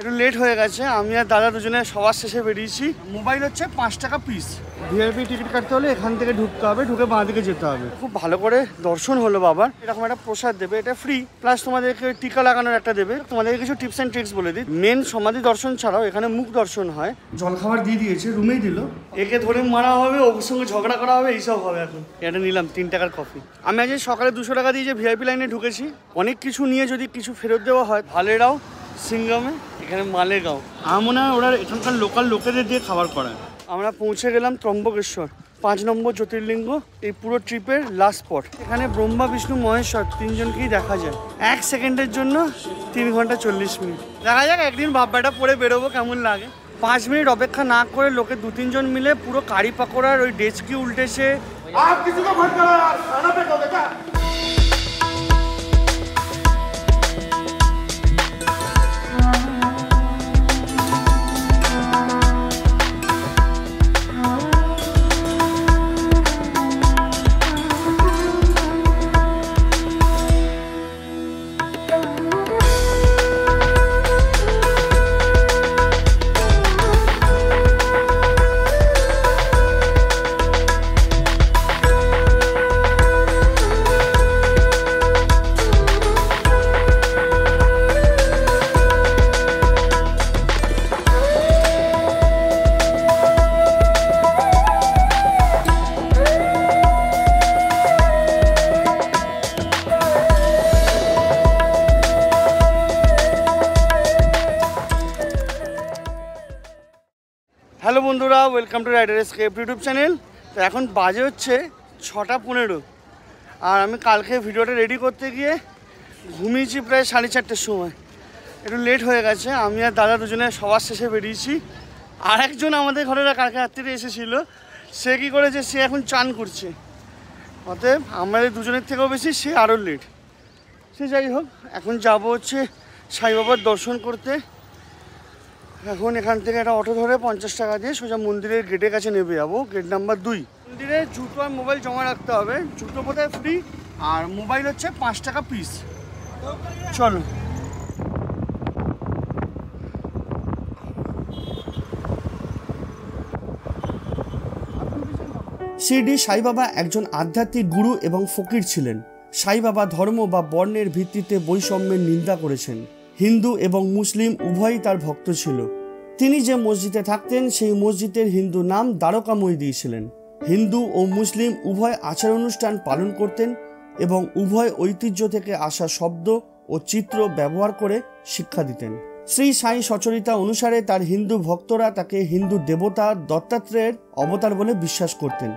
একটু লেট হয়ে গেছে আমি আর দাদা দুজনে সবার শেষে বেরিয়েছি। মোবাইল হচ্ছে পাঁচ টাকা পিস ভিআইপি টিকিট কাটতে হলে এখান থেকে ঢুকতে হবে ঢুকে বাঁ দিকে যেতে হবে। খুব ভালো করে দর্শন হলো বাবার। এরকম একটা প্রসাদ দেবে এটা ফ্রি প্লাস তোমাদেরকে টিকা লাগানোর একটা দেবে। তোমাদেরকে কিছু টিপস অ্যান্ড ট্রিক্স বলে দিই। মেন সমাধি দর্শন ছাড়াও এখানে মুখ দর্শন হয়। জলখাবার দিয়ে দিয়েছে রুমেই দিল। একে ধরে মারা হবে ওর সঙ্গে ঝগড়া করা হবে এইসব হবে এখন। এটা নিলাম তিন টাকার কফি আমি আজ সকালে দুশো টাকা দিয়ে যে ভিআইপি লাইনে ঢুকেছি অনেক কিছু নিয়ে যদি কিছু ফেরত দেওয়া হয় ভালেরাও সিঙ্গামে। এখানে মালেগাঁও। আমার মনে হয় ওরা এখানকার লোকাল লোকেদের দিয়ে খাবার করায় আমরা পৌঁছে গেলাম ত্রম্বকেশ্বর। পাঁচ নম্বর জ্যোতির্লিঙ্গ এই পুরো ট্রিপের লাস্ট স্পট এখানে ব্রহ্মা বিষ্ণু মহেশ্বর তিনজনকেই দেখা যায়। এক সেকেন্ডের জন্য তিন ঘণ্টা চল্লিশ মিনিট। দেখা যাক একদিন ভাববাটা পরে বেরোবো কেমন লাগে। পাঁচ মিনিট অপেক্ষা না করে লোকে দু তিনজন মিলে পুরো কারি পাকোড়ার ওই ডেস্কি উল্টেছে। হ্যালো বন্ধুরা welcome to rider scape YouTube channel তো এখন বাজে হচ্ছে ছটা পনেরো। আর আমি কালকে ভিডিওটা রেডি করতে গিয়ে ঘুমিয়েছি প্রায় সাড়ে চারটের সময়। একটু লেট হয়ে গেছে, আমি আর দাদা দুজনে সবার শেষে বেরিয়েছি। আর একজন আমাদের ঘরের কালকে রাত্রিরে এসেছিল, সে কী করেছে, সে এখন চান করছে। অতএব আমাদের দুজনের থেকেও বেশি সে আরও লেট সে যাই হোক, এখন যাব হচ্ছে সাই বাবার দর্শন করতে। এখন এখান থেকে একটা অটো ধরে পঞ্চাশ টাকা দিয়ে সোজা মন্দিরের গেটের কাছে নেমে যাব। গেট নাম্বার দুই। মন্দিরে জুতো আর মোবাইল জমা রাখতে হবে। জুতো বোধহয় ফ্রি। আর মোবাইল হচ্ছে পাঁচ টাকা পিস চলো। শিরডি সাই বাবা একজন আধ্যাত্মিক গুরু এবং ফকির ছিলেন। সাই বাবা ধর্ম বা বর্ণের ভিত্তিতে বৈষম্যের নিন্দা করেছেন। হিন্দু এবং মুসলিম উভয়ই তার ভক্ত ছিল। তিনি যে মসজিদে থাকতেন, সেই মসজিদের হিন্দু নাম দ্বারকাময়ী দিয়েছিলেন। হিন্দু ও মুসলিম উভয় আচার অনুষ্ঠান পালন করতেন এবং উভয় ঐতিহ্য থেকে আসা শব্দ ও চিত্র ব্যবহার করে শিক্ষা দিতেন। শ্রী সাই সচরিতা অনুসারে তার হিন্দু ভক্তরা তাকে হিন্দু দেবতা, দত্তাত্রেয়ের অবতার বলে বিশ্বাস করতেন।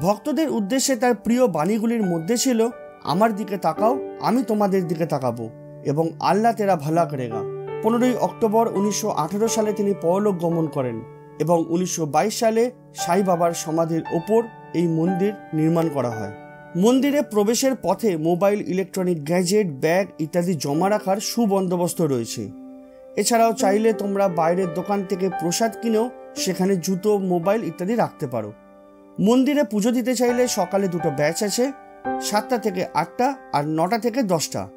ভক্তদের উদ্দেশ্যে তার প্রিয় বাণীগুলির মধ্যে ছিল, আমার দিকে তাকাও, আমি তোমাদের দিকে তাকাবো। এবং আল্লাহ তেরা ভালা করেগা। পনেরোই অক্টোবর উনিশশো আঠারো সালে তিনি পরলোক গমন করেন এবং উনিশশো বাইশ সালে সাই বাবার সমাধির ওপর এই মন্দির নির্মাণ করা হয়। মন্দিরে প্রবেশের পথে মোবাইল, ইলেকট্রনিক গ্যাজেট, ব্যাগ ইত্যাদি জমা রাখার সুবন্দোবস্ত রয়েছে। এছাড়াও চাইলে তোমরা বাইরের দোকান থেকে প্রসাদ কিনেও সেখানে জুতো, মোবাইল ইত্যাদি রাখতে পারো। মন্দিরে পুজো দিতে চাইলে সকালে দুটো ব্যাচ আছে, সাতটা থেকে আটটা আর নটা থেকে দশটা।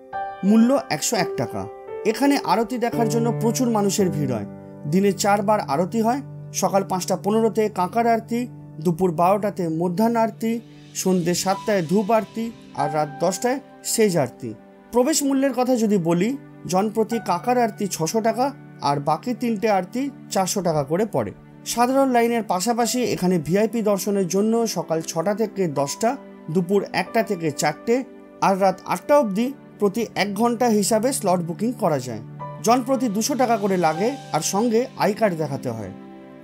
মূল্য একশো এক টাকা। এখানে আরতি দেখার জন্য প্রচুর মানুষের ভিড় হয়। দিনে চারবার আরতি হয়। সকাল পাঁচটা পনেরোতে কাঁকার আরতি, দুপুর বারোটাতে মধ্যাহ্ন আরতি, সন্ধ্যে সাতটায় ধূপ আরতি আর রাত দশটায় সেজ আরতি। প্রবেশ মূল্যের কথা যদি বলি জনপ্রতি কাকার আরতি ছশো টাকা আর বাকি তিনটে আরতি চারশো টাকা করে পড়ে। সাধারণ লাইনের পাশাপাশি এখানে ভিআইপি দর্শনের জন্য সকাল ছটা থেকে দশটা, দুপুর একটা থেকে চারটে আর রাত আটটা অবধি প্রতি এক ঘণ্টা হিসাবে স্লট বুকিং করা যায়। জনপ্রতি দুশো টাকা করে লাগে আর সঙ্গে আই কার্ড দেখাতে হয়।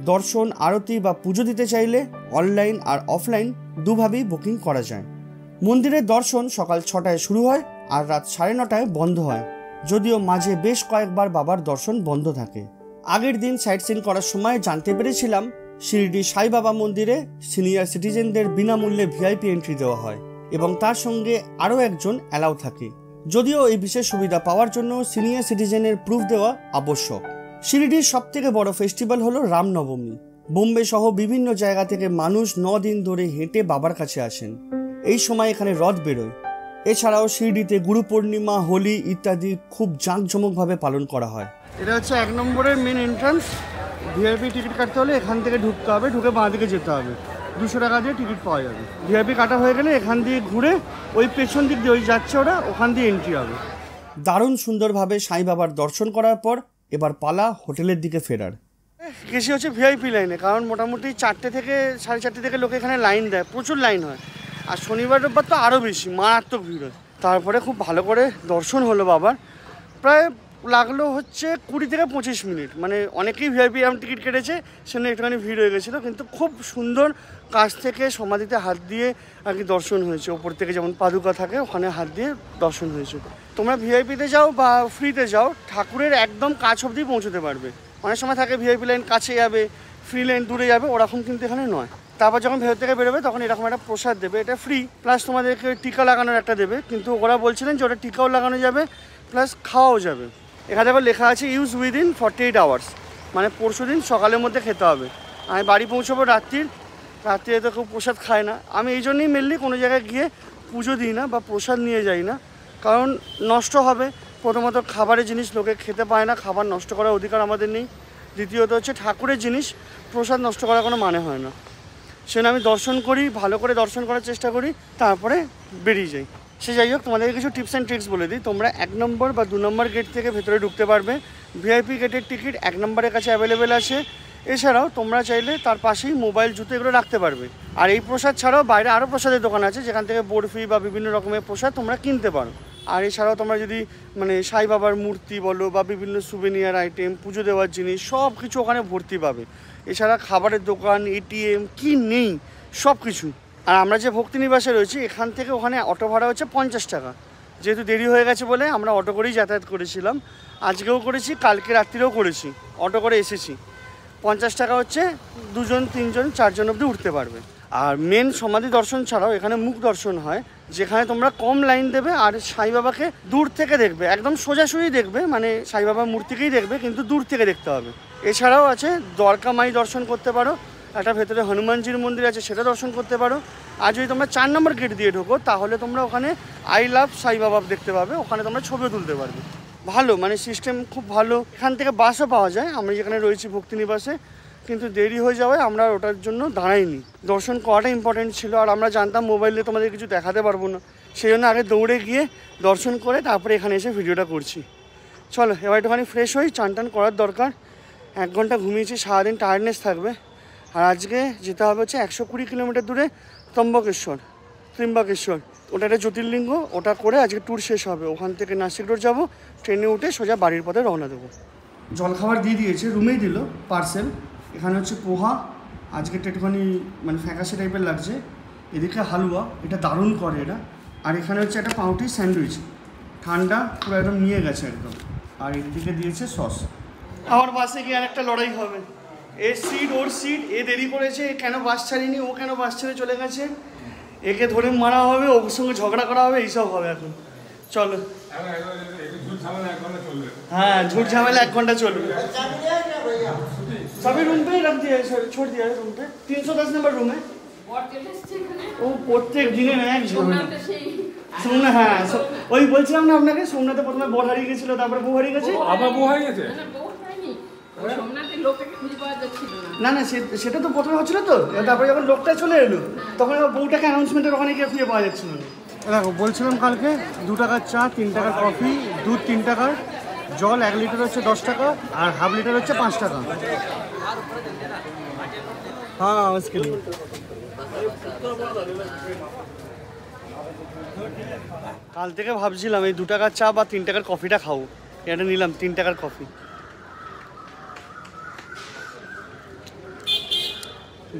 দর্শন, আরতি বা পুজো দিতে চাইলে অনলাইন আর অফলাইন দুভাবেই বুকিং করা যায়। মন্দিরের দর্শন সকাল ছটায় শুরু হয় আর রাত সাড়ে নটায় বন্ধ হয়। যদিও মাঝে বেশ কয়েকবার বাবার দর্শন বন্ধ থাকে। আগের দিন সাইট সিন করার সময় জানতে পেরেছিলাম, শিরডি সাই বাবা মন্দিরে সিনিয়র সিটিজেনদের বিনামূল্যে ভিআইপি এন্ট্রি দেওয়া হয় এবং তার সঙ্গে আরও একজন অ্যালাউ থাকে। যদিও এই বিশেষ সুবিধা পাওয়ার জন্য সিনিয়র সিটিজেনের প্রুফ দেওয়া আবশ্যক। শিরডির সব থেকে বড় ফেস্টিভ্যাল হলো রামনবমী। বোম্বে সহ বিভিন্ন জায়গা থেকে মানুষ ন দিন ধরে হেঁটে বাবার কাছে আসেন। এই সময় এখানে রথ বেরোয়। এছাড়াও শিরডিতে গুরু পূর্ণিমা হোলি ইত্যাদি খুব জাঁকজমকভাবে পালন করা হয়। এটা হচ্ছে এক নম্বরের মেন এন্ট্রান্স ভিআইপি টিকিট কাটতে হলে এখান থেকে ঢুকতে হবে, ঢুকে বাঁ দিকে যেতে হবে। দুশো টাকা দিয়ে টিকিট পাওয়া যাবে। ভিআইপি কাটা হয়ে গেলে এখান দিয়ে ঘুরে ওই পেছন দিক দিয়ে ওই যাচ্ছে ওরা ওখান দিয়ে এন্ট্রি হবে। দারুণ সুন্দরভাবে সাই বাবার দর্শন করার পর এবার পালা হোটেলের দিকে ফেরার। গেছি হচ্ছে ভিআইপি লাইনে কারণ মোটামুটি চারটে থেকে সাড়ে চারটে থেকে লোকে এখানে লাইন দেয় প্রচুর লাইন হয়। আর শনিবার রোববার তো আরও বেশি মারাত্মক ভিড় হয়। তারপরে খুব ভালো করে দর্শন হলো বাবার। প্রায় লাগল হচ্ছে কুড়ি থেকে পঁচিশ মিনিট। মানে অনেকেই ভিআইপি এরম টিকিট কেটেছে, সেখানে একটুখানি ভিড় হয়ে গেছিল, কিন্তু খুব সুন্দর কাছ থেকে সমাধিতে হাত দিয়ে আর কি দর্শন হয়েছে। ওপর থেকে যেমন পাদুকা থাকে, ওখানে হাত দিয়ে দর্শন হয়েছে। তোমরা ভিআইপিতে যাও বা ফ্রিতে যাও, ঠাকুরের একদম কাছ অবধি পৌঁছতে পারবে। অনেক সময় থাকে ভিআইপি লাইন কাছে যাবে, ফ্রি লাইন দূরে যাবে, ওরকম কিন্তু এখানে নয়। তারপর যখন ভেতর থেকে বেরোবে, তখন এরকম একটা প্রসাদ দেবে। এটা ফ্রি, প্লাস তোমাদেরকে টিকা লাগানোর একটা দেবে। কিন্তু ওরা বলছিলেন যে ওটা টিকাও লাগানো যাবে, প্লাস খাওয়াও যাবে। এখানে আবার লেখা আছে use within forty eight hours মানে পরশু দিন সকালের মধ্যে খেতে হবে। আমি বাড়ি পৌঁছবো রাত্রির। রাত্রিরে তো কেউ প্রসাদ খায় না। আমি এই জন্যই মেনলি কোনো জায়গায় গিয়ে পুজো দিই না বা প্রসাদ নিয়ে যাই না। কারণ নষ্ট হবে। প্রথমত খাবারের জিনিস লোকে খেতে পায় না। খাবার নষ্ট করার অধিকার আমাদের নেই। দ্বিতীয়ত হচ্ছে ঠাকুরের জিনিস প্রসাদ নষ্ট করার কোনো মানে হয় না। সেজন্য আমি দর্শন করি, ভালো করে দর্শন করার চেষ্টা করি, তারপরে বেরিয়ে যাই। সে যাই হোক, তোমাদেরকে কিছু টিপস অ্যান্ড ট্রিক্স বলে দিই। তোমরা এক নম্বর বা দু নম্বর গেট থেকে ভেতরে ঢুকতে পারবে। ভিআইপি গেটের টিকিট এক নম্বরের কাছে অ্যাভেলেবেল আছে। এছাড়াও তোমরা চাইলে তার পাশেই মোবাইল জুতো এগুলো রাখতে পারবে। আর এই প্রসাদ ছাড়াও বাইরে আরও প্রসাদের দোকান আছে, যেখান থেকে বরফি বা বিভিন্ন রকমের প্রসাদ তোমরা কিনতে পারো। আর এছাড়াও তোমরা যদি মানে সাই বাবার মূর্তি বলো বা বিভিন্ন সুভেনিয়ার আইটেম পুজো দেওয়ার জিনিস সব কিছু ওখানে ভর্তি পাবে। এছাড়া খাবারের দোকান এটিএম কি নেই সব কিছু আর আমরা যে ভক্তি নিবাসে রয়েছি, এখান থেকে ওখানে অটো ভাড়া হচ্ছে পঞ্চাশ টাকা। যেহেতু দেরি হয়ে গেছে বলে আমরা অটো করেই যাতায়াত করেছিলাম। আজকেও করেছি, কালকে রাত্রিরেও করেছি। অটো করে এসেছি। পঞ্চাশ টাকা হচ্ছে দুজন, তিনজন, চারজন অবধি উঠতে পারবে। আর মেন সমাধি দর্শন ছাড়াও এখানে মুখ দর্শন হয়, যেখানে তোমরা কম লাইন দেবে আর সাই বাবাকে দূর থেকে দেখবে। একদম সোজাসুজি দেখবে মানে সাই বাবার মূর্তিকেই দেখবে, কিন্তু দূর থেকে দেখতে হবে। এছাড়াও আছে দ্বারকা মাই দর্শন করতে পারো। একটা ভেতরে হনুমানজির মন্দির আছে, সেটা দর্শন করতে পারো। আর যদি তোমরা চার নম্বর গেট দিয়ে ঢোকো, তাহলে তোমরা ওখানে আই লাভ সাই বাবা দেখতে পাবে, ওখানে তোমরা ছবিও তুলতে পারবে। ভালো মানে সিস্টেম খুব ভালো। এখান থেকে বাসও পাওয়া যায়, আমরা যেখানে রয়েছি ভক্তি নিবাসে কিন্তু দেরি হয়ে যাওয়ায় আমরা ওটার জন্য দাঁড়াইনি। দর্শন করাটা ইম্পর্টেন্ট ছিল, আর আমরা জানতাম মোবাইলে তোমাদের কিছু দেখাতে পারব না। সেই জন্য আগে দৌড়ে গিয়ে দর্শন করে তারপরে এখানে এসে ভিডিওটা করছি। চলো, এবার একটুখানি ফ্রেশ হই চান টান করার দরকার। এক ঘণ্টা ঘুমিয়েছি, সারাদিন টায়ার্ডনেস থাকবে। আর আজকে যেতে হবে হচ্ছে একশো কুড়ি কিলোমিটার দূরে ত্রম্বকেশ্বর ত্রিম্বকেশ্বর। ওটা একটা জ্যোতির্লিঙ্গ ওটা করে আজকে ট্যুর শেষ হবে। ওখান থেকে নাসিক রোড যাব ট্রেনে উঠে সোজা বাড়ির পথে রওনা দেবো। জলখাবার দিয়ে দিয়েছে রুমেই দিল পার্সেল এখানে হচ্ছে পোহা আজকে একটুখানি মানে ফ্যাকাশে টাইপের লাগছে। এদিকে হালুয়া এটা দারুণ করে এটা আর এখানে হচ্ছে একটা পাউটি স্যান্ডউইচ। ঠান্ডা পুরো একদম নিয়ে গেছে একদম। আর এদিকে দিয়েছে সস। আমার বাসে গিয়ে আর একটা লড়াই হবে। এর সিট ওর সিট এ দেরি করেছে এ কেন বাস ছাড়িনি ও কেন বাস ছেড়ে চলে গেছে? একে ধরে মারা হবে ওর সঙ্গে ঝগড়া করা হবে এইসব হবে এখন। চলো। হ্যাঁ ঝুট ঝামেলা এক ঘণ্টা চলবে। সবই রুম পে রাখ দিয়ে ছোট দিয়ে রুম তিনশো দশ নম্বর রুমে ও প্রত্যেক দিনের এক ঝগড়া সোমনা হ্যাঁ ওই বলছিলাম না আপনাকে সোমনাথে প্রথমে বর হারিয়ে গেছিল তারপরে বউ হারিয়ে গেছে? আবার বউ হারিয়ে গেছে? না। না সেটা তো প্রথমে হচ্ছিল তো। তারপরে যখন লোকটা চলে এলো তখন আবার বউটাকে অ্যানাউন্সমেন্টের ওখানে গিয়ে খুঁজে পাওয়া যাচ্ছিল দেখো বলছিলাম কালকে দু টাকার চা তিন টাকার কফি দুধ তিন টাকার জল এক লিটার হচ্ছে দশ টাকা আর হাফ লিটার হচ্ছে পাঁচ টাকা। হ্যাঁ আজকে কাল থেকে ভাবছিলাম এই দু টাকার চা বা তিন টাকার কফিটা খাব। এটা নিলাম তিন টাকার কফি।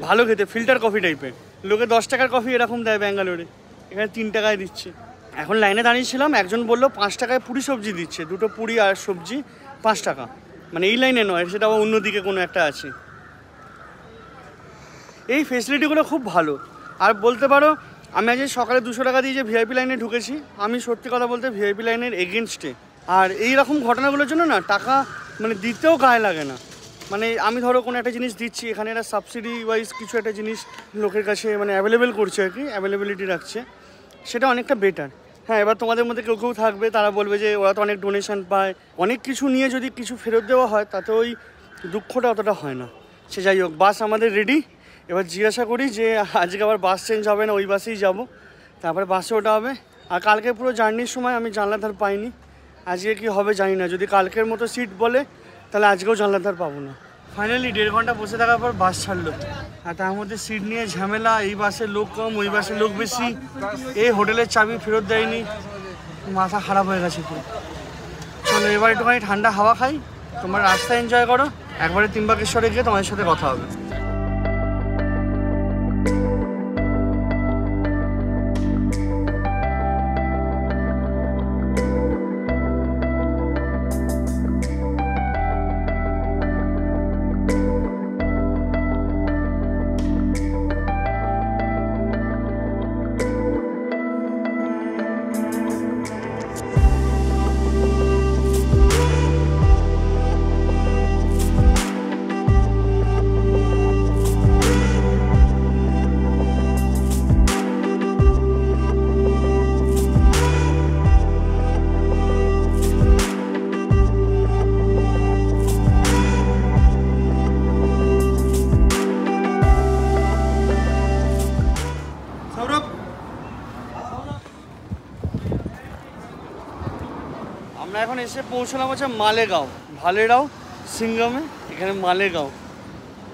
ভালো খেতে ফিল্টার কফি টাইপের লোকে দশ টাকার কফি এরকম দেয় ব্যাঙ্গালোরে। এখানে তিন টাকায় দিচ্ছে। এখন লাইনে দাঁড়িয়েছিলাম, একজন বলল পাঁচ টাকায় পুরি সবজি দিচ্ছে। দুটো পুরি আর সবজি পাঁচ টাকা। মানে এই লাইনে নয়, সেটা আবার অন্যদিকে কোনো একটা আছে। এই ফেসিলিটিগুলো খুব ভালো। আর বলতে পারো, আমি আজ সকালে দুশো টাকা দিয়ে যে ভিআইপি লাইনে ঢুকেছি, আমি সত্যি কথা বলতে ভিআইপি লাইনের এগেনস্টে আর এই রকম ঘটনাগুলোর জন্য না টাকা মানে দিতেও গায়ে লাগে না। মানে আমি ধরো কোনো একটা জিনিস দিচ্ছি, এখানে একটা সাবসিডি ওয়াইজ কিছু একটা জিনিস লোকের কাছে মানে অ্যাভেলেবেল করছে আর কি অ্যাভেলেবিলিটি রাখছে, সেটা অনেকটা বেটার হ্যাঁ এবার তোমাদের মধ্যে কেউ কেউ থাকবে, তারা বলবে যে ওরা তো অনেক ডোনেশন পায়, অনেক কিছু নিয়ে যদি কিছু ফেরত দেওয়া হয়, তাতে ওই দুঃখটা অতটা হয় না। সে যাই হোক, বাস আমাদের রেডি এবার জিজ্ঞাসা করি যে আজকে আবার বাস চেঞ্জ হবে না, ওই বাসেই যাব। তারপরে বাসে ওটা হবে। আর কালকে পুরো জার্নির সময় আমি জানলা ধার পাইনি। আজকে কি হবে জানি না, যদি কালকের মতো সিট বলে তাহলে আজকেও জানলা ধার পাবো না। ফাইনালি দেড় ঘণ্টা বসে থাকার পর বাস ছাড়লো। আর তার মধ্যে সিট নিয়ে ঝামেলা, এই বাসে লোক কম, ওই বাসে লোক বেশি। এই হোটেলের চাবি ফেরত দেয়নি। মাথা খারাপ হয়ে গেছে পুরো। চলো, এবার একটুখানি ঠান্ডা হাওয়া খাই। তোমার রাস্তা এনজয় করো। একবারে তিনবাকেশ্বরে গিয়ে তোমাদের সাথে কথা হবে। পৌঁছলাম হচ্ছে মালেগাঁও, ভালেরাও, সিঙ্গামে, এখানে মালেগাঁও।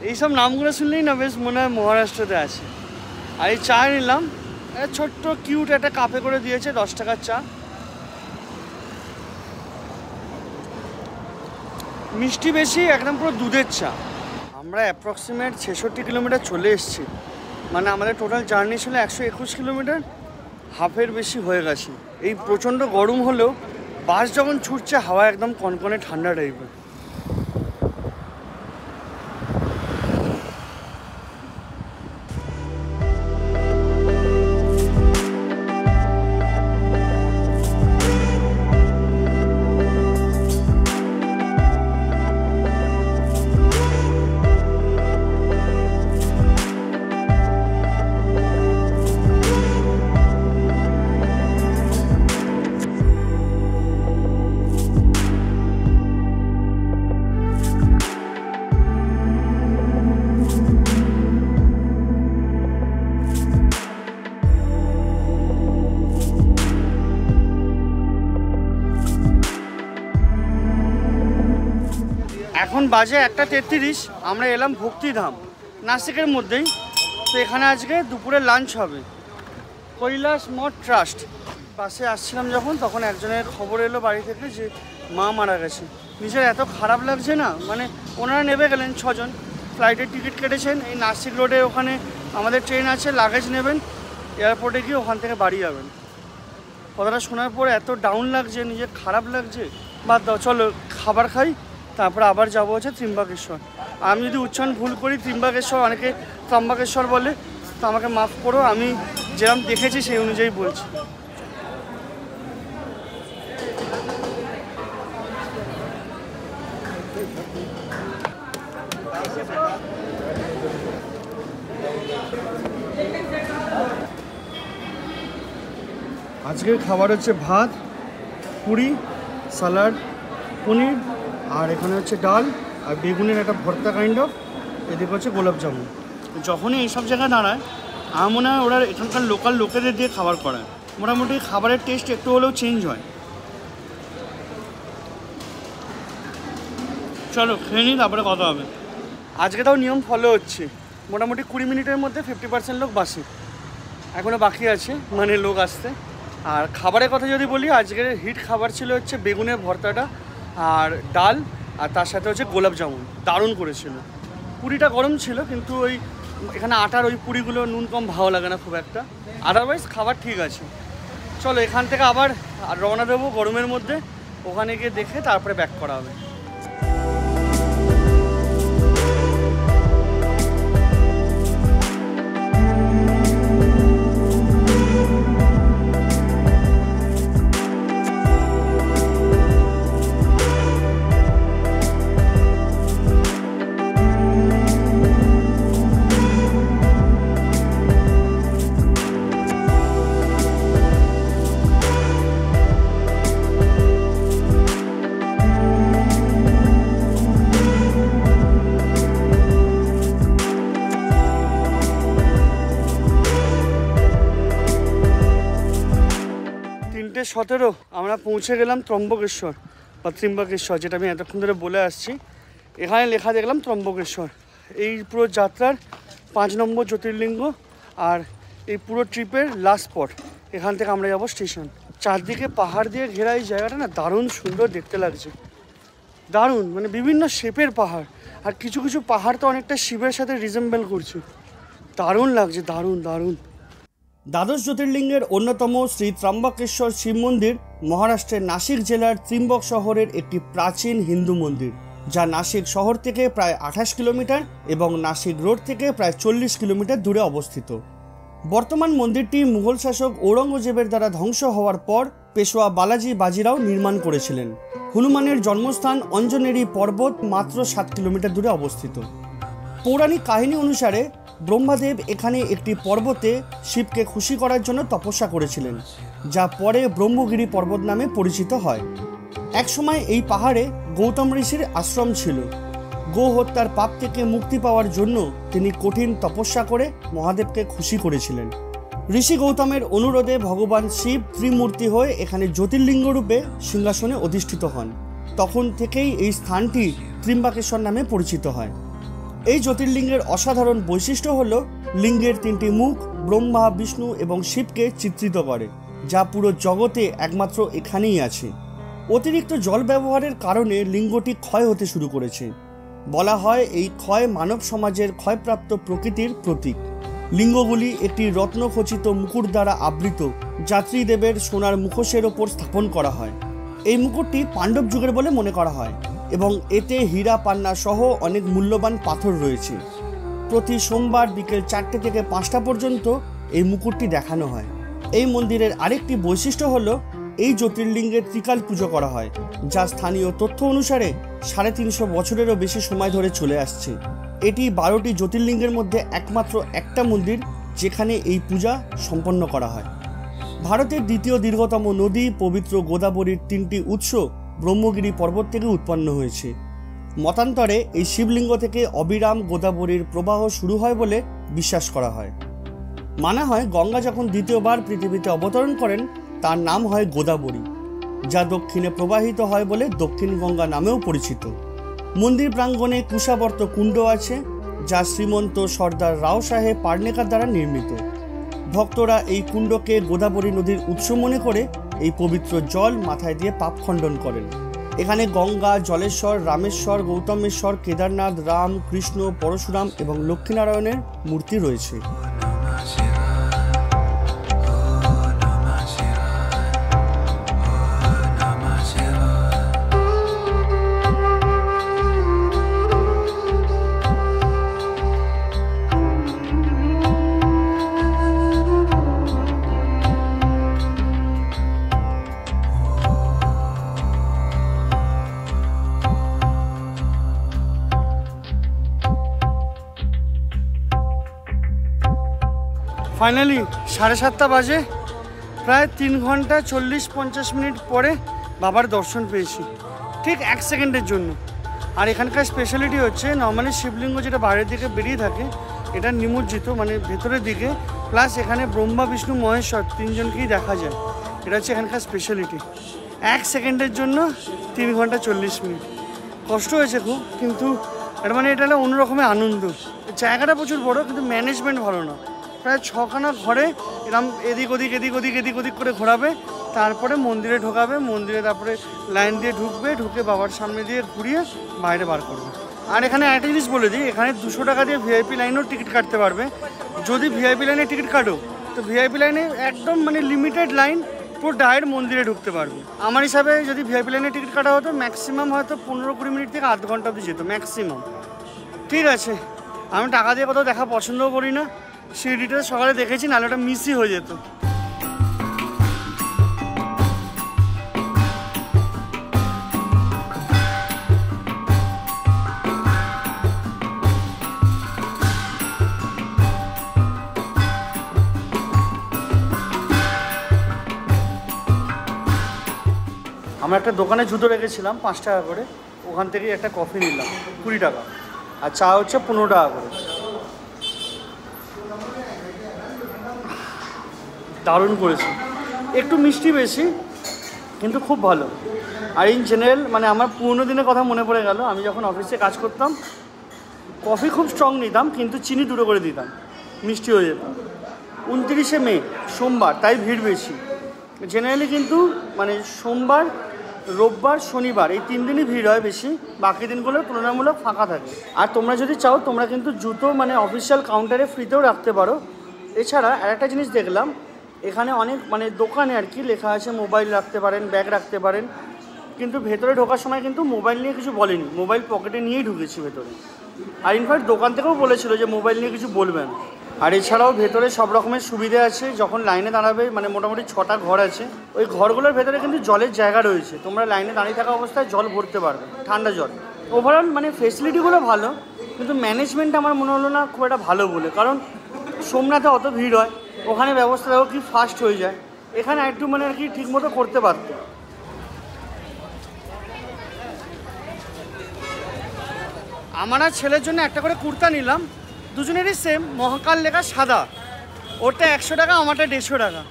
এইসব নামগুলো শুনলেই না বেশ মনে হয় মহারাষ্ট্রতে আছে। আর এই চা নিলাম ছোট্ট কিউট একটা কাপে করে দিয়েছে, দশ টাকার চা। মিষ্টি বেশি, একদম পুরো দুধের চা। আমরা অ্যাপ্রক্সিমেট ছেষট্টি কিলোমিটার চলে এসেছি। মানে আমাদের টোটাল জার্নি ছিল একশো একুশ কিলোমিটার হাফের বেশি হয়ে গেছে। এই প্রচণ্ড গরম হলেও বাস যখন ছুটছে হাওয়া একদম কনকনে ঠান্ডা টাইপের এখন বাজে একটা তেত্রিশ, আমরা এলাম ভক্তিধাম। নাসিকের মধ্যেই। তো এখানে আজকে দুপুরে লাঞ্চ হবে। কৈলাস মঠ ট্রাস্ট পাশে আসছিলাম যখন, তখন একজনের খবর এলো বাড়ি থেকে যে মা মারা গেছে। নিজের এত খারাপ লাগছে না? মানে ওনারা নেবে গেলেন ছজন। ফ্লাইটের টিকিট কেটেছেন। এই নাসিক রোডে ওখানে আমাদের ট্রেন আছে লাগেজ নেবেন। এয়ারপোর্টে গিয়ে ওখান থেকে বাড়ি যাবেন। কথাটা শোনার পর এত ডাউন লাগছে, নিজের খারাপ লাগছে। বাদ দাও, চলো খাবার খাই। তারপরে আবার যাব হচ্ছে ত্রিম্বাকেশ্বর। আমি যদি উচ্চারণ ভুল করি, ত্রিম্বাকেশ্বর, অনেকে ত্রম্বাকেশ্বর বলে, তো আমাকে মাফ করো, আমি যেরকম দেখেছি সেই অনুযায়ী বলছি। আজকের খাবার হচ্ছে ভাত, পুরি স্যালাড পনির আর এখানে হচ্ছে ডাল আর বেগুনের একটা ভর্তা কাইন্ড অফ এদিকে হচ্ছে গোলাপ জামুন। যখনই এইসব জায়গায় দাঁড়ায় আমার মনে হয় ওরা এখানকার লোকাল লোকেদের দিয়ে খাবার করায়। মোটামুটি খাবারের টেস্ট একটু হলেও চেঞ্জ হয়। চলো খেয়ে নিই তারপরে কথা হবে। আজকে তাও নিয়ম ফলো হচ্ছে। মোটামুটি কুড়ি মিনিটের মধ্যে ফিফটি পার্সেন্ট লোক বাসে। এখনও বাকি আছে মানে লোক আসতে। আর খাবারের কথা যদি বলি আজকের হিট খাবার ছিল হচ্ছে বেগুনের ভর্তাটা। আর ডাল, আর তার সাথে হচ্ছে গোলাপ জামুন। দারুণ করেছিল। পুরিটা গরম ছিল, কিন্তু ওই এখানে আটার ওই পুরিগুলো নুন কম ভালো লাগে না খুব একটা। আদারওয়াইজ খাবার ঠিক আছে। চলো এখান থেকে আবার রওনা দেবো গরমের মধ্যে। ওখানে গিয়ে দেখে তারপরে ব্যাক করা হবে। সতেরো, আমরা পৌঁছে গেলাম ত্রম্বকেশ্বর বা ত্রিম্বকেশ্বর, যেটা আমি এতক্ষণ ধরে বলে আসছি। এখানে লেখা দেখলাম ত্রম্বকেশ্বর। এই পুরো যাত্রার পাঁচ নম্বর জ্যোতির্লিঙ্গ আর এই পুরো ট্রিপের লাস্ট স্পট এখান থেকে আমরা যাব স্টেশন। চারদিকে পাহাড় দিয়ে ঘেরা এই জায়গাটা না দারুণ সুন্দর দেখতে লাগছে। দারুণ মানে বিভিন্ন শেপের পাহাড়। আর কিছু কিছু পাহাড় তো অনেকটা শিবের সাথে রিজেম্বল করছে। দারুণ লাগছে, দারুণ দারুণ। দ্বাদশ জ্যোতির্লিঙ্গের অন্যতম শ্রী ত্রম্বকেশ্বর শিব মন্দির মহারাষ্ট্রের নাসিক জেলার ত্রিম্বক শহরের একটি প্রাচীন হিন্দু মন্দির, যা নাসিক শহর থেকে প্রায় আঠাশ কিলোমিটার এবং নাসিক রোড থেকে প্রায় চল্লিশ কিলোমিটার দূরে অবস্থিত। বর্তমান মন্দিরটি মুঘল শাসক ঔরঙ্গজেবের দ্বারা ধ্বংস হওয়ার পর পেশোয়া বালাজি বাজিরাও নির্মাণ করেছিলেন। হনুমানের জন্মস্থান অঞ্জনেরি পর্বত মাত্র সাত কিলোমিটার দূরে অবস্থিত। পৌরাণিক কাহিনী অনুসারে ব্রহ্মাদেব এখানে একটি পর্বতে শিবকে খুশি করার জন্য তপস্যা করেছিলেন, যা পরে ব্রহ্মগিরি পর্বত নামে পরিচিত হয়। একসময় এই পাহাড়ে গৌতম ঋষির আশ্রম ছিল। গো হত্যার পাপ থেকে মুক্তি পাওয়ার জন্য তিনি কঠিন তপস্যা করে মহাদেবকে খুশি করেছিলেন। ঋষি গৌতমের অনুরোধে ভগবান শিব ত্রিমূর্তি হয়ে এখানে জ্যোতির্লিঙ্গ রূপে সিংহাসনে অধিষ্ঠিত হন। তখন থেকেই এই স্থানটি ত্রিম্বাকেশ্বর নামে পরিচিত হয়। এই জ্যোতির্লিঙ্গের অসাধারণ বৈশিষ্ট্য হল লিঙ্গের তিনটি মুখ, ব্রহ্মা, বিষ্ণু এবং শিবকে চিত্রিত করে, যা পুরো জগতে একমাত্র এখানেই আছে। অতিরিক্ত জল ব্যবহারের কারণে লিঙ্গটি ক্ষয় হতে শুরু করেছে। বলা হয় এই ক্ষয় মানব সমাজের ক্ষয়প্রাপ্ত প্রকৃতির প্রতীক। লিঙ্গগুলি একটি রত্নখচিত মুকুট দ্বারা আবৃত যাত্রীদেবের সোনার মুখোশের ওপর স্থাপন করা হয়। এই মুকুটটি পাণ্ডব যুগের বলে মনে করা হয়। এবং এতে হীরা পান্না সহ অনেক মূল্যবান পাথর রয়েছে। প্রতি সোমবার বিকেল চারটে থেকে পাঁচটা পর্যন্ত এই মুকুটটি দেখানো হয়। এই মন্দিরের আরেকটি বৈশিষ্ট্য হল, এই জ্যোতির্লিঙ্গের ত্রিকাল পুজো করা হয়, যা স্থানীয় তথ্য অনুসারে সাড়ে তিনশো বছরেরও বেশি সময় ধরে চলে আসছে। এটি বারোটি জ্যোতির্লিঙ্গের মধ্যে একমাত্র একটা মন্দির, যেখানে এই পূজা সম্পন্ন করা হয়। ভারতের দ্বিতীয় দীর্ঘতম নদী, পবিত্র গোদাবরীর তিনটি উৎস ব্রহ্মগিরি পর্বত থেকে উৎপন্ন হয়েছে। মতান্তরে এই শিবলিঙ্গ থেকে অবিরাম গোদাবরীর প্রবাহ শুরু হয় বলে বিশ্বাস করা হয়। মানা হয় গঙ্গা যখন দ্বিতীয়বার পৃথিবীতে অবতরণ করেন, তার নাম হয় গোদাবরী, যা দক্ষিণে প্রবাহিত হয় বলে দক্ষিণ গঙ্গা নামেও পরিচিত। মন্দির প্রাঙ্গণে কুশাবর্ত কুণ্ড আছে, যা শ্রীমন্ত সর্দার রাও সাহেব পার্নেকার দ্বারা নির্মিত। ভক্তরা এই কুণ্ডকে গোদাবরী নদীর উৎস মনে করে এই পবিত্র জল মাথায় দিয়ে পাপ খণ্ডন করেন। এখানে গঙ্গা, জলেশ্বর, রামেশ্বর, গৌতমেশ্বর, কেদারনাথ, রাম, কৃষ্ণ, পরশুরাম এবং লক্ষ্মীনারায়ণের মূর্তি রয়েছে। ফাইনালি সাড়ে সাতটা বাজে। প্রায় তিন ঘণ্টা চল্লিশ পঞ্চাশ মিনিট পরে বাবার দর্শন পেয়েছি। ঠিক এক সেকেন্ডের জন্য। আর এখানকার স্পেশালিটি হচ্ছে নর্মালি শিবলিঙ্গ যেটা বাইরের দিকে বেরিয়ে থাকে, এটা নিমজ্জিত মানে ভেতরের দিকে। প্লাস এখানে ব্রহ্মা, বিষ্ণু, মহেশ্বর তিনজনকেই দেখা যায়। এটা হচ্ছে এখানকার স্পেশালিটি এক সেকেন্ডের জন্য তিন ঘণ্টা চল্লিশ মিনিট। কষ্ট হয়েছে খুব, কিন্তু এটা মানে এটা হলো অন্যরকমের আনন্দ। জায়গাটা প্রচুর বড়, কিন্তু ম্যানেজমেন্ট ভালো না। প্রায় ছখানা ঘরে এরম এদিক ওদিক এদিক ওদিক এদিক ওদিক করে ঘোরাবে। তারপরে মন্দিরে ঢোকাবে, মন্দিরে তারপরে লাইন দিয়ে ঢুকবে, ঢুকে বাবার সামনে দিয়ে ঘুরিয়ে বাইরে বার করবে। আর এখানে একটা জিনিস বলে দিই, এখানে দুশো টাকা দিয়ে ভিআইপি লাইনেও টিকিট কাটতে পারবে। যদি ভিআইপি লাইনে টিকিট কাটো, তো ভিআইপি লাইনে একদম মানে লিমিটেড লাইন পুরো ডায়ের মন্দিরে ঢুকতে পারবে। আমার হিসাবে যদি ভিআইপি লাইনে টিকিট কাটা হতো ম্যাক্সিমাম হয়তো পনেরো কুড়ি মিনিট থেকে আধ ঘণ্টা অবধি যেত ম্যাক্সিমাম ঠিক আছে, আমি টাকা দিয়ে কোথাও দেখা পছন্দও করি না। সিঁড়িটা সকালে দেখেছি, নাহলে ওটা মিসই হয়ে যেত। আমরা একটা দোকানে জুতো রেখেছিলাম, পাঁচ টাকা করে। ওখান থেকে একটা কফি নিলাম, কুড়ি টাকা। আর চা হচ্ছে পনেরো টাকা করে। দারুণ করেছে। একটু মিষ্টি বেশি, কিন্তু খুব ভালো। আর ইন জেনারেল মানে আমার পুরোনো দিনের কথা মনে পড়ে গেল, আমি যখন অফিসে কাজ করতাম কফি খুব স্ট্রং নিতাম, কিন্তু চিনি দুটো করে দিতাম, মিষ্টি হয়ে যেত। উনত্রিশে মে, সোমবার, তাই ভিড় বেশি। জেনারেলি কিন্তু মানে সোমবার, রোববার, শনিবার, এই তিন দিনই ভিড় হয় বেশি, বাকি দিনগুলো তুলনামূলক ফাঁকা থাকে। আর তোমরা যদি চাও, তোমরা কিন্তু জুতো মানে অফিসিয়াল কাউন্টারে ফ্রিতেও রাখতে পারো। এছাড়া আর একটা জিনিস দেখলাম এখানে অনেক মানে দোকানে আর কি লেখা আছে, মোবাইল রাখতে পারেন, ব্যাগ রাখতে পারেন। কিন্তু ভেতরে ঢোকার সময় কিন্তু মোবাইল নিয়ে কিছু বলেনি। মোবাইল পকেটে নিয়েই ঢুকেছি ভেতরে। আর ইনফ্যাক্ট দোকান থেকেও বলেছিল যে মোবাইল নিয়ে কিছু বলবেন। আর এছাড়াও ভেতরে সব রকমের সুবিধে আছে, যখন লাইনে দাঁড়াবে মানে মোটামুটি ছটা ঘর আছে, ওই ঘরগুলোর ভেতরে কিন্তু জলের জায়গা রয়েছে। তোমরা লাইনে দাঁড়িয়ে থাকা অবস্থায় জল ভরতে পারবে, ঠান্ডা জল। ওভারঅল মানে ফেসিলিটিগুলো ভালো, কিন্তু ম্যানেজমেন্ট আমার মনে হলো না খুব একটা ভালো বলে। কারণ সোমনাথে অত ভিড় হয় ওখানে ব্যবস্থা দেখো কি ফাস্ট হয়ে যায়। এখানে একটু মানে আর কি ঠিকমতো করতে পারতো। আমার আর ছেলের জন্য একটা করে কুর্তা নিলাম, দুজনেরই সেম মহাকাল লেখা সাদা। ওরটা একশো টাকা, আমারটা দেড়শো টাকা।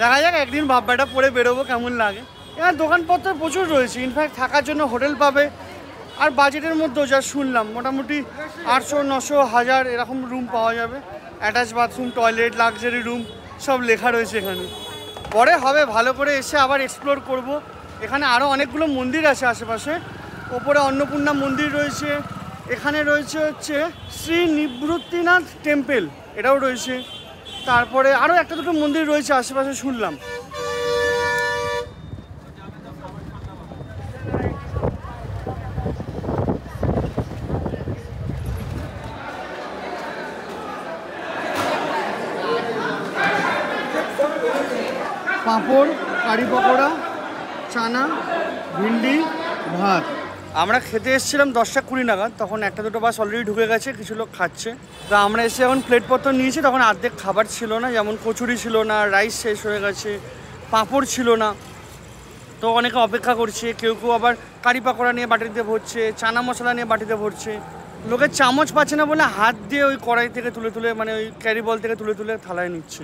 দেখা যাক, একদিন ভাববাটা পরে বেরোবো, কেমন লাগে। এবার দোকানপত্র প্রচুর রয়েছে ইনফ্যাক্ট থাকার জন্য হোটেল পাবে। আর বাজেটের মধ্যেও যা শুনলাম, মোটামুটি আটশো, নশো, হাজার এরকম রুম পাওয়া যাবে। Attach bathroom, toilet, luxury room সব লেখা রয়েছে এখানে। পরে হবে, ভালো করে এসে আবার এক্সপ্লোর করব। এখানে আরও অনেকগুলো মন্দির আছে আশেপাশে। ওপরে অন্নপূর্ণা মন্দির রয়েছে। এখানে রয়েছে হচ্ছে শ্রী নিবৃত্তিনাথ টেম্পেল এটাও রয়েছে। তারপরে আরও একটা দুটো মন্দির রয়েছে আশেপাশে শুনলাম পাঁপড় কারি পকোড়া, চানা, ভিন্ডি, ভাত। আমরা খেতে এসেছিলাম দশটা কুড়ি নাগাদ, তখন একটা দুটো বাস অলরেডি ঢুকে গেছে, কিছু লোক খাচ্ছে। তো আমরা এসে যখন প্লেটপত্র নিয়েছি, তখন অর্ধেক খাবার ছিল না, যেমন কচুরি ছিল না রাইস শেষ হয়ে গেছে, পাঁপড় ছিল না। তো অনেকে অপেক্ষা করছে, কেউ কেউ আবার কারি পাকোড়া নিয়ে বাটিতে ভরছে, চানা মশলা নিয়ে বাটিতে ভরছে। লোকের চামচ পাচ্ছে না বলে হাত দিয়ে ওই কড়াই থেকে তুলে তুলে মানে ওই ক্যারি বল থেকে তুলে তুলে থালায় নিচ্ছে।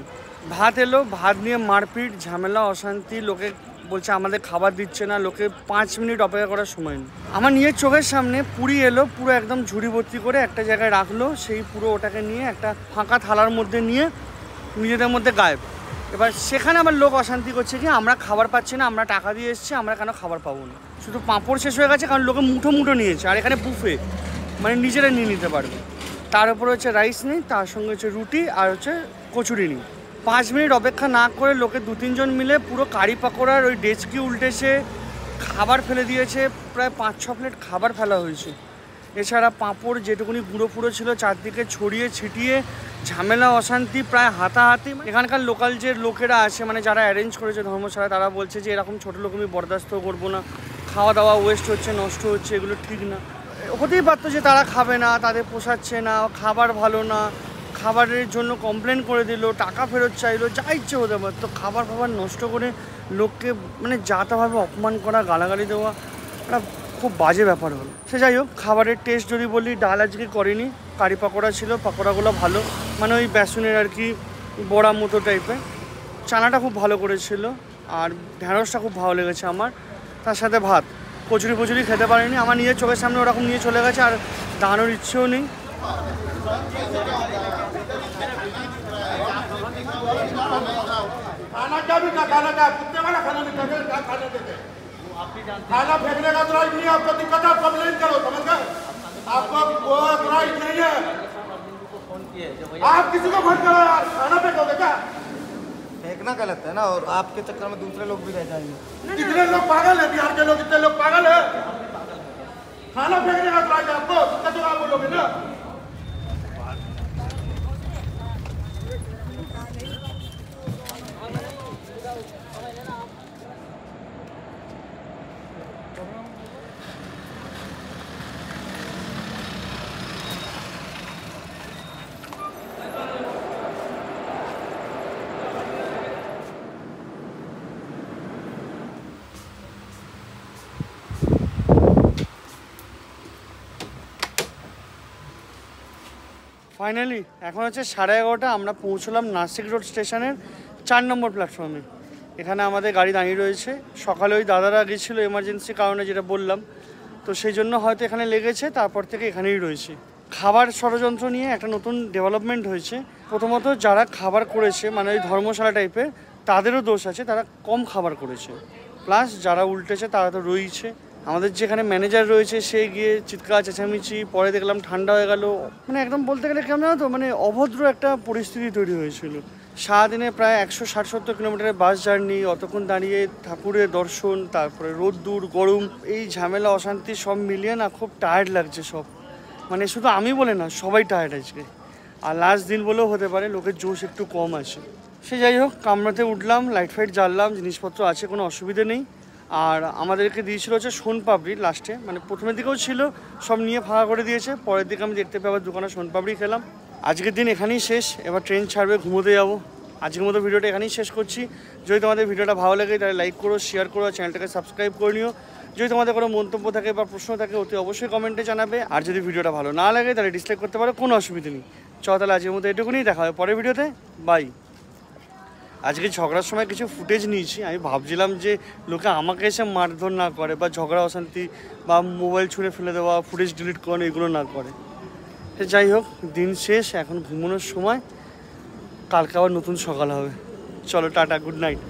ভাত এলো, ভাত নিয়ে মারপিট, ঝামেলা, অশান্তি, লোকে বলছে আমাদের খাবার দিচ্ছে না, লোকে পাঁচ মিনিট অপেক্ষা করার সময় নেই। আমার নিজের চোখের সামনে পুরি এলো, পুরো একদম ঝুড়ি ভর্তি করে একটা জায়গায় রাখল, সেই পুরো ওটাকে নিয়ে একটা ফাঁকা থালার মধ্যে নিয়ে নিজেদের মধ্যে গায়েব। এবার সেখানে আবার লোক অশান্তি করছে কি, আমরা খাবার পাচ্ছি না, আমরা টাকা দিয়ে এসেছি, আমরা কেন খাবার পাবো না? শুধু পাঁপড় শেষ হয়ে গেছে, কারণ লোকে মুঠো মুঠো নিয়েছে, আর এখানে বুফে মানে নিজেরা নিয়ে নিতে পারবে। তার উপরে হচ্ছে রাইস নিই, তার সঙ্গে হচ্ছে রুটি আর হচ্ছে কচুরি নিই পাঁচ মিনিট অপেক্ষা না করে লোকে দু তিনজন মিলে পুরো কারি পাকোড়ার ওই ডেচকি উল্টেছে খাবার ফেলে দিয়েছে, প্রায় পাঁচ ছ প্লেট খাবার ফেলা হয়েছে। এছাড়া পাঁপড় যেটুকুনি গুঁড়ো ফুড়ো ছিল চারদিকে ছড়িয়ে ছিটিয়ে, ঝামেলা, অশান্তি প্রায় হাতাহাতি এখানকার লোকাল যে লোকেরা আছে মানে যারা অ্যারেঞ্জ করেছে ধর্মশালা, তারা বলছে যে এরকম ছোটো লোক আমি বরদাস্ত করব না। খাওয়া দাওয়া ওয়েস্ট হচ্ছে, নষ্ট হচ্ছে, এগুলো ঠিক না। হতেই পারতো যে তারা খাবে না, তাদের পোষাচ্ছে না, খাবার ভালো না, খাবারের জন্য কমপ্লেন করে দিল, টাকা ফেরত চাইলো, যা ইচ্ছে হতে পারতো। খাবার ফাবার নষ্ট করে লোককে মানে যাতাভাবে অপমান করা, গালাগালি দেওয়া, একটা খুব বাজে ব্যাপার হলো। সে যাই হোক, খাবারের টেস্ট যদি বলি, ডাল আজকে করিনি, কারি পাকোড়া ছিল, পাকোড়াগুলো ভালো মানে ওই বেসনের আর কি বড়া মতো টাইপের চানাটা খুব ভালো করেছিল, আর ঢ্যাঁড়সটা খুব ভালো লেগেছে আমার। তার সাথে ভাত। কচুরি ফচুরি খেতে পারিনি আমার নিজের চোখের সামনে ওরকম নিয়ে চলে গেছে আর দাঁড়ানোর ইচ্ছেও নেই खाना क्या भी था खाना क्या कुत्ते वाला खाना नहीं खाते क्या खाने देते खाना फेंकने का तो राइट नहीं है आपको दिक्कत है कंप्लेन करो समझ गए आपको वो राइट नहीं है आप किसी को फोन करो यार खाना फेंकोगे क्या फेंकना गलत है ना और आपके चक्कर में दूसरे लोग भी रह जाएंगे कितने लोग पागल है बिहार के लोग ফাইনালি এখন হচ্ছে সাড়ে এগারোটা, আমরা পৌঁছলাম নাসিক রোড স্টেশনের চার নম্বর প্ল্যাটফর্মে এখানে আমাদের গাড়ি দাঁড়িয়ে রয়েছে। সকালে ওই দাদারা গেছিল এমার্জেন্সি কারণে যেটা বললাম। তো সেই জন্য হয়তো এখানে লেগেছে, তারপর থেকে এখানেই রয়েছে। খাবার ষড়যন্ত্র নিয়ে একটা নতুন ডেভেলপমেন্ট হয়েছে। প্রথমত যারা খাবার করেছে মানে ওই ধর্মশালা টাইপের তাদেরও দোষ আছে, তারা কম খাবার করেছে। প্লাস যারা উল্টেছে, তারা তো রয়েছে। আমাদের যেখানে ম্যানেজার রয়েছে, সে গিয়ে চিৎকার, চেঁচামেচি, পরে দেখলাম ঠান্ডা হয়ে গেল। মানে একদম বলতে গেলে কেমন জানো তো মানে অভদ্র একটা পরিস্থিতি তৈরি হয়েছিল। সারাদিনে প্রায় একশো ষাট সত্তর কিলোমিটারের বাস জার্নি অতক্ষণ দাঁড়িয়ে ঠাকুরের দর্শন, তারপরে রোদ্দুর, গরম, এই ঝামেলা, অশান্তি সব মিলিয়ে না খুব টায়ার্ড লাগছে সব। মানে শুধু আমি বলে না, সবাই টায়ার্ড আজকে। আর লাস্ট দিন বলেও হতে পারে, লোকের জোশ একটু কম আছে। সে যাই হোক, কামরাতে উঠলাম লাইট ফাইট জ্বাললাম, জিনিসপত্র আছে, কোনো অসুবিধে নেই। আর আমাদেরকে দিয়েছিল হচ্ছে সোন পাপড়ি লাস্টে মানে প্রথমের দিকেও ছিল, সব নিয়ে ফাঁকা করে দিয়েছে। পরের দিকে আমি দেখতে পাই আবার দোকানে সোন পাপড়ি খেলাম। আজকের দিন এখানেই শেষ। এবার ট্রেন ছাড়বে, ঘুমোতে যাব। আজকের মতো ভিডিওটা এখানেই শেষ করছি। যদি তোমাদের ভিডিওটা ভালো লাগে, তাহলে লাইক করো শেয়ার করো চ্যানেলটাকে সাবস্ক্রাইব করে নিও। যদি তোমাদের কোনো মন্তব্য থাকে বা প্রশ্ন থাকে, অতি অবশ্যই কমেন্টে জানাবে। আর যদি ভিডিওটা ভালো না লাগে, তাহলে ডিসলাইক করতে পারো, কোনো অসুবিধা নেই। চ তাহলে আজকের মতো এটুকুনি দেখা হবে পরের ভিডিওতে। বাই আজকে ঝগড়ার সময় কিছু ফুটেজ নিয়েছি। আমি ভাবছিলাম যে লোকে আমাকে এসে মারধর না করে বা ঝগড়া, অশান্তি বা মোবাইল ছুঁড়ে ফেলে দেওয়া, ফুটেজ ডিলিট করানো, এগুলো না করে। যাই হোক, দিন শেষ, এখন ঘুমানোর সময়, কালকে আবার নতুন সকাল হবে। চলো টাটা গুড নাইট